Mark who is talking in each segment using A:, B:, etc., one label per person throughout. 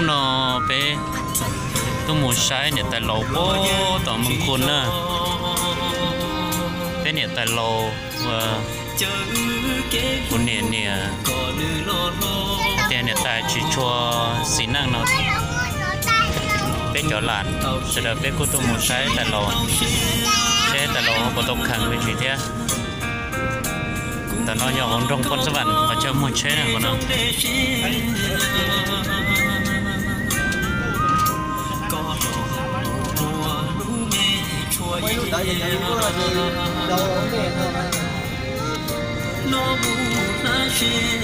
A: lúc nó bé. Tôi muốn sai nè, tại lầu bố tỏ mừng khôn ờ, nè bé nè, tại lầu và khôn nè nè. Tên nè, tại chỉ cho xin năng nó bé cho lạt. Sẽ là bé cô tôi muốn sai tại lầu. Thế tại lầu có tôi khẳng với chị thế. Tao nói nhỏ hôn rong con sắp và chơi
B: một chế nào còn không? Có là gì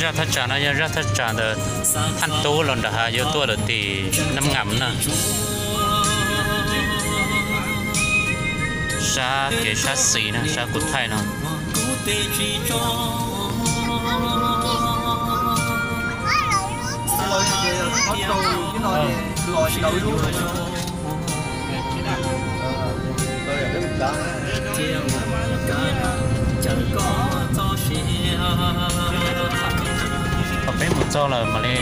A: ra thắt trả nó ra thắt trả de thanh tú lần đã ha yo tua được thì năm ngắm nè sa kể sa xì nè sa cụt thay nè
B: Hãy subscribe cho kênh Ghiền Mì Gõ Để không bỏ lỡ những video hấp dẫn
A: có bé một chỗ là mà đi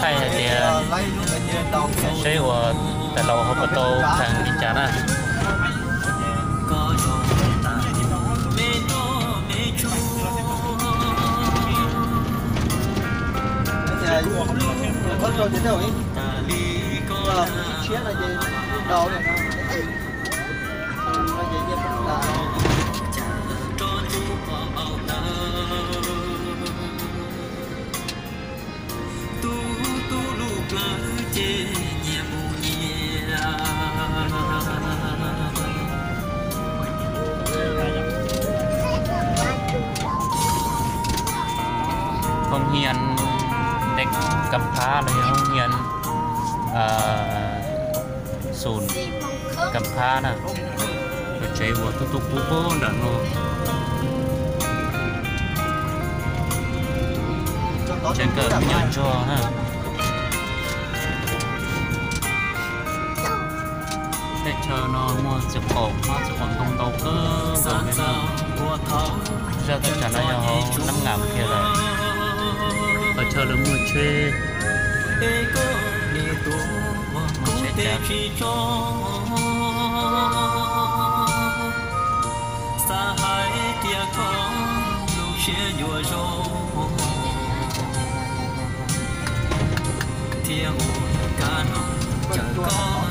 A: thay là thì
B: lấy luôn cái gì đầu
A: sẽ của tại lầu không có tô thằng đi chả nè
B: rồi thế rồi đâu ấy là chia là gì? Đầu này nó là gì như là
A: không hiền. កំផាលហើយហងញ៉ានអឺសូនកំផាណាទៅជ័យវត្តទុកពូពូដល់នោះចឹងក៏ញ៉ាំជោណាតែឈរណោមកចកមកចកតុងតោកើបើមិនរត់ទៅចាណាយោ5ងាំគ្នាដែរ ở chờ là mua chê. Mua chơi chả
C: xa hai tia có lũ xe nhùa rô tia hồn ca nó chẳng có